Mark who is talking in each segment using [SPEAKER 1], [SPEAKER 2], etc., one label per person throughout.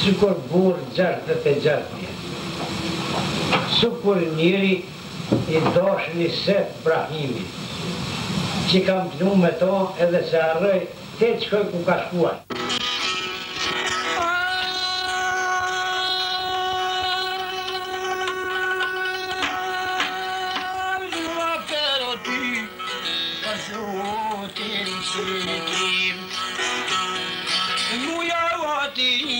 [SPEAKER 1] si kur burë gjartë dhe të gjerë një. Su kur njëri i dosh një setë brahimi, që kam të një me to edhe se arroj të të shkoj ku ka shkuar.
[SPEAKER 2] Muja vati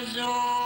[SPEAKER 2] الفائزون